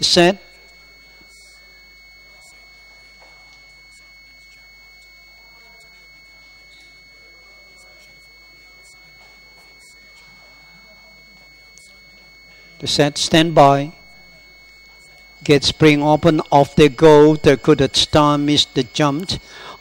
Set. The set stand by. Get spring open off they go. The good star missed the jump.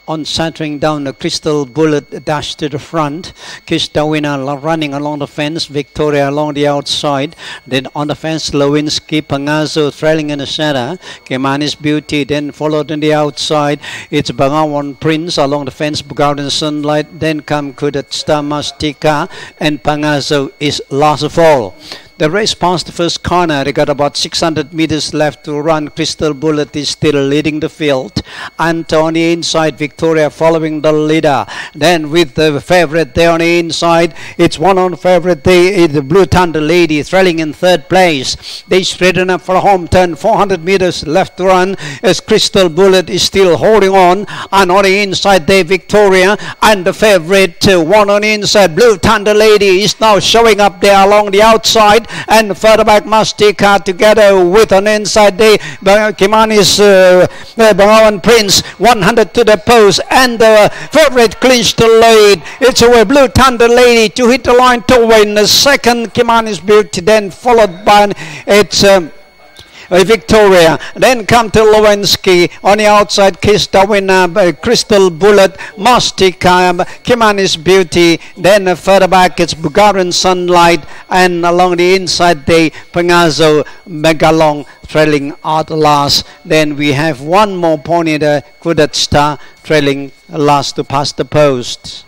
On centering down the crystal bullet dash to the front. Kistawina running along the fence. Victoria along the outside. Then on the fence, Lewinsky, Pangazzo trailing in the center. Kimanis Beauty then followed on the outside. It's Bangawan Prince along the fence. Garden Sunlight. Then come Kudat Star Mastika. And Pangazzo is last of all. The race past the first corner. They got about 600 meters left to run. Crystal Bullet is still leading the field. Anthony inside. Victoria following the leader. Then with the favorite there on the inside, it's one on favorite. The Blue Thunder Lady trailing in third place. They straighten up for a home turn. 400 meters left to run as Crystal Bullet is still holding on. And on the inside there, Victoria and the favorite uh, one on the inside. Blue Thunder Lady is now showing up there along the outside and further back Mastika together with an inside day Kimanis uh, Bangawan Prince 100 to the post and the favorite clinched the lead. It's a Blue Thunder Lady to hit the line to win the second Kimanis Beauty then followed by it's um, Victoria. Then come to Lewinsky on the outside. Winner, uh, Crystal Bullet, Mastika, Kimanis Beauty. Then further back it's Bulgarian Sunlight, and along the inside the Pangazzo Megalong trailing out last. Then we have one more pony, the Kudat Star, trailing last to pass the post.